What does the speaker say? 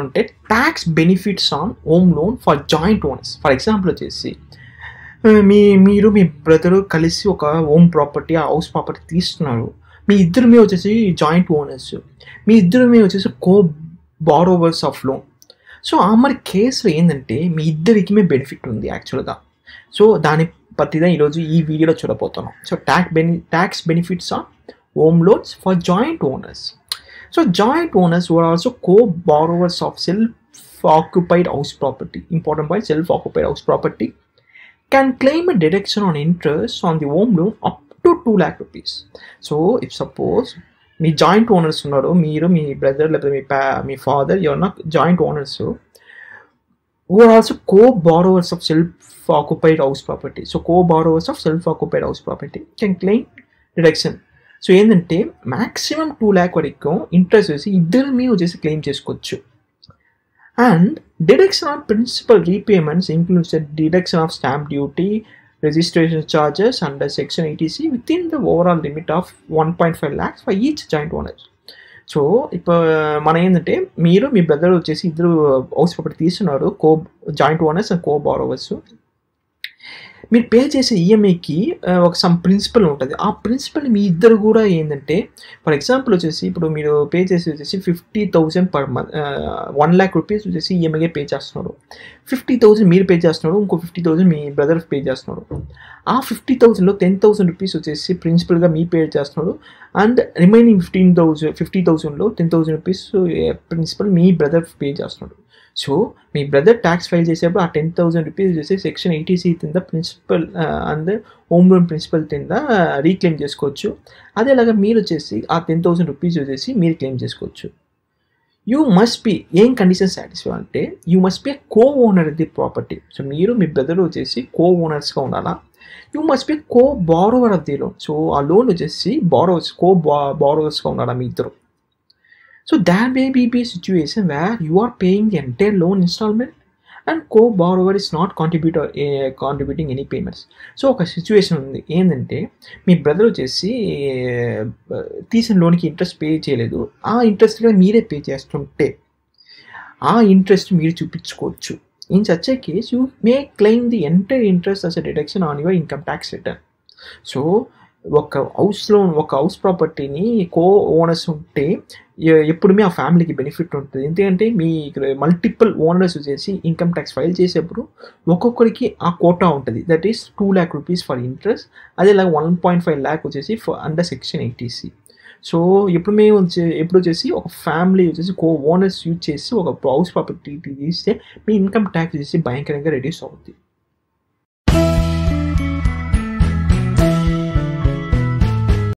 అంటే tax benefits on home loan for joint owners for example వచ్చేసి మీ మీరు మీ బ్రదరు కలిసి ఒక హోమ్ ప్రాపర్టీ ఆ హౌస్ ప్రాపర్టీ తీస్తున్నారు. మీ ఇద్దరు మీద వచ్చేసి జాయింట్ ఓనర్స్ మీ ఇద్దరు మీద వచ్చేసి co borrowers of loan so ఆ మరి కేసులో ఏంటంటే మీ ఇద్దరికి మీ బెనిఫిట్ ఉంది యాక్చువల్గా సో దాని పత్తిదా ఈరోజు ఈ వీడియోలో చూడబోతున్నాం. So tax beni tax benefits on home loans for joint owners so joint owners were also co borrowers of self occupied house property important point self occupied house property can claim a deduction on interest on the home loan up to 2 lakh rupees. So, if suppose మీ joint owners ఉన్నారు మీరు మీ brother లేకపోతే మీ పా మీ father ఎవరన్నా joint owners are also co borrowers of self occupied house property so co borrowers of self occupied house property can claim deduction so ఏంటంటే మ్యాక్సిమం టూ ల్యాక్ వరకు ఇంట్రెస్ట్ వేసి మీ వచ్చేసి క్లెయిమ్ చేసుకోవచ్చు. And deduction of principal repayments includes deduction of stamp duty registration charges under section eighty C within the overall limit of one point five lakhs for each joint owner so ఇప్పుడు మన ఏంటంటే మీరు మీ brother వచ్చేసి ఇద్దరు house property తీస్తున్నారు co joint owners and co borrowers మీరు pay చేసే ఈఎంఐకి ఒక సమ్ ప్రిన్సిపల్ ఉంటుంది. ఆ ప్రిన్సిపల్ మీ ఇద్దరు కూడా ఏంటంటే ఫర్ ఎగ్జాంపుల్ వచ్చేసి ఇప్పుడు మీరు పే చేసి వచ్చేసి fifty thousand per month one lakh rupees వచ్చేసి ఈఎంఐగా పే చేస్తున్నారు. ఫిఫ్టీ థౌసండ్ మీరు పే చేస్తున్నారు ఇంకో ఫిఫ్టీ థౌసండ్ మీ బ్రదర్ పే చేస్తున్నారు. ఆ ఫిఫ్టీ థౌసండ్లో టెన్ థౌసండ్ రూపీస్ వచ్చేసి ప్రిన్సిపల్గా మీ పే చేస్తున్నాడు and remaining fifteen thousand fifty థౌసండ్లో ten thousand rupees principal మీ బ్రదర్ పే చేస్తున్నాడు సో మీ బ్రదర్ ట్యాక్స్ ఫైల్ చేసేప్పుడు ఆ టెన్ థౌసండ్ రూపీస్ చేసి సెక్షన్ ఎయిటీసీ కింద principal and home loan principal కింద రీక్లెయిమ్ చేసుకోవచ్చు. అదేలాగా మీరు వచ్చేసి ఆ టెన్ థౌసండ్ రూపీస్ వచ్చేసి మీరు క్లెయిమ్ చేసుకోవచ్చు. యూ మస్ట్ బి ఏం కండిషన్ సాటిస్ఫై అంటే you must be co owner the property so మీరు మీ బ్రదర్ వచ్చేసి కో ఓనర్స్గా ఉండాలా? You must be co borrower of the loan so ఆ లోన్ వచ్చేసి బారోవర్స్ కో బా బారోవర్స్గా ఉండాలా మీ ఇద్దరు? So there may be a situation where you are paying the entire loan and co borrower is not contribute contributing any payments so ఒక situation ఉంది ఏంటంటే మీ బ్రదర్ వచ్చేసి తీసిన లోన్కి ఇంట్రెస్ట్ పే చేయలేదు ఆ ఇంట్రెస్ట్ మీరే పే చేస్తుంటే ఆ ఇంట్రెస్ట్ మీరు చూపించుకోవచ్చు in such a case you may claim the entire interest as a deduction on your income tax return so ఒక హౌస్లో ఒక హౌస్ ప్రాపర్టీని కో ఓనర్స్ ఉంటే ఎప్పుడు ఎప్పుడుమే ఆ ఫ్యామిలీకి బెనిఫిట్ ఉంటుంది. ఎందుకంటే మీ మల్టిపుల్ ఓనర్స్ వచ్చేసి ఇన్కమ్ ట్యాక్స్ ఫైల్ చేసేప్పుడు ఒక్కొక్కరికి ఆ కోటా ఉంటుంది. That is two lakh rupees for interest అదే లాగా వన్ పాయింట్ ఫైవ్ ల్యాక్ వచ్చేసి for under section eighty C so ఎప్పుడు మేము ఎప్పుడు వచ్చేసి ఒక ఫ్యామిలీ వచ్చేసి కో ఓనర్స్ యూజ్ చేసి ఒక హౌస్ ప్రాపర్టీ తీస్తే మీ ఇన్కమ్ ట్యాక్స్ వచ్చేసి భయంకరంగా రెడ్యూస్ అవుతుంది